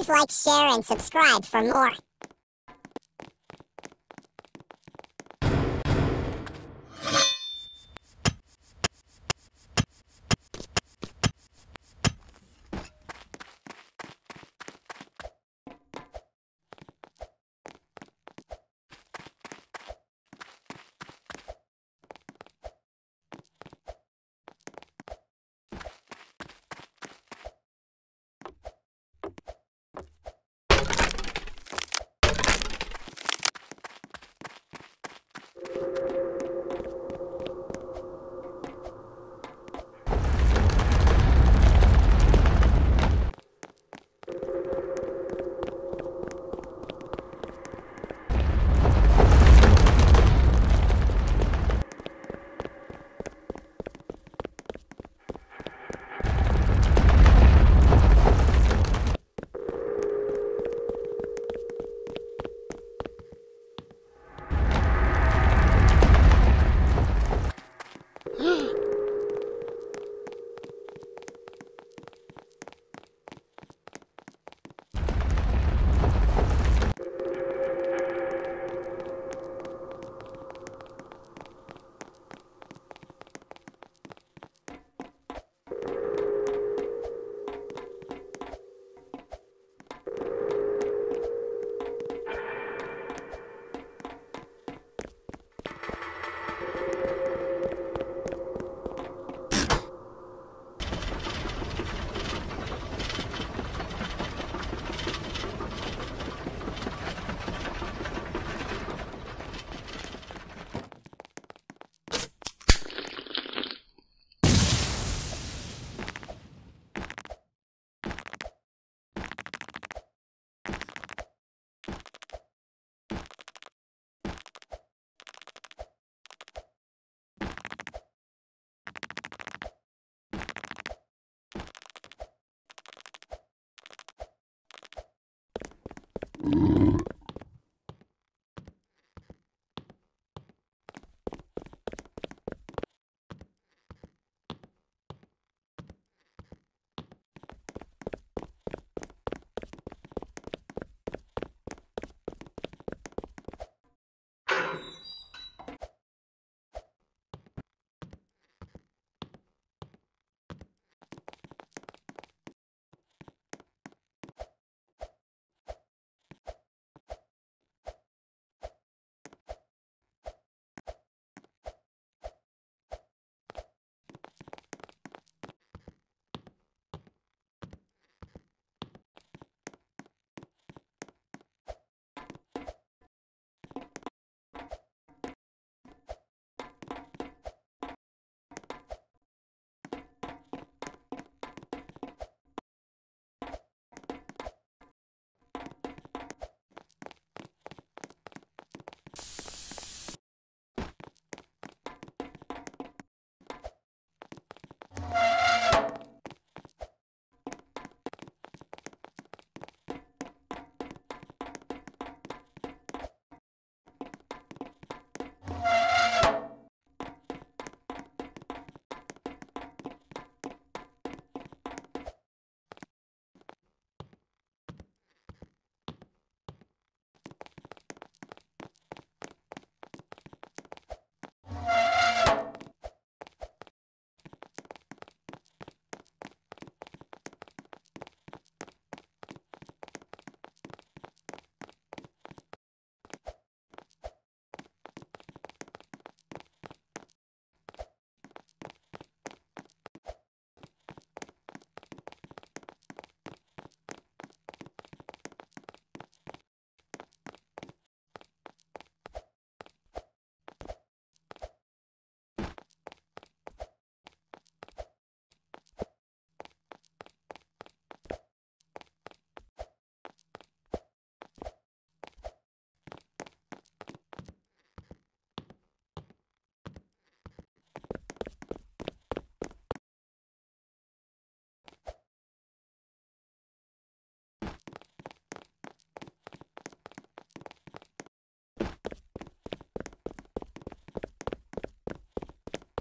Please like, share, and subscribe for more.